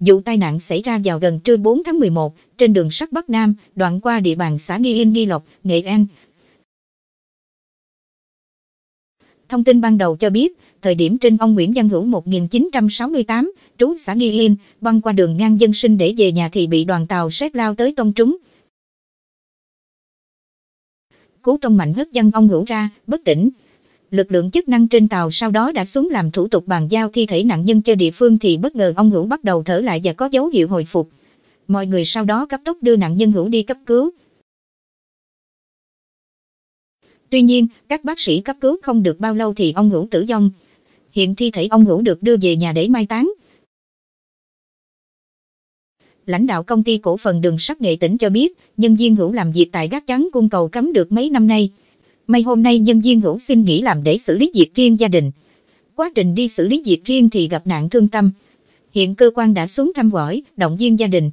Vụ tai nạn xảy ra vào gần trưa 4 tháng 11, trên đường sắt Bắc Nam, đoạn qua địa bàn xã Nghi Yên Nghi Lộc, Nghệ An. Thông tin ban đầu cho biết, thời điểm trên ông Nguyễn Văn Hữu 1968, trú xã Nghi Yên, băng qua đường ngang dân sinh để về nhà thì bị đoàn tàu xét lao tới tông trúng. Cú tông mạnh hất văng ông Hữu ra, bất tỉnh. Lực lượng chức năng trên tàu sau đó đã xuống làm thủ tục bàn giao thi thể nạn nhân cho địa phương thì bất ngờ ông Hữu bắt đầu thở lại và có dấu hiệu hồi phục. Mọi người sau đó cấp tốc đưa nạn nhân Hữu đi cấp cứu. Tuy nhiên, các bác sĩ cấp cứu không được bao lâu thì ông Hữu tử vong. Hiện thi thể ông Hữu được đưa về nhà để mai táng. Lãnh đạo công ty cổ phần đường sắt nghệ tỉnh cho biết, nhân viên Hữu làm việc tại gác chắn cung cầu cấm được mấy năm nay. May hôm nay nhân viên Hữu xin nghỉ làm để xử lý việc riêng gia đình. Quá trình đi xử lý việc riêng thì gặp nạn thương tâm. Hiện cơ quan đã xuống thăm hỏi, động viên gia đình.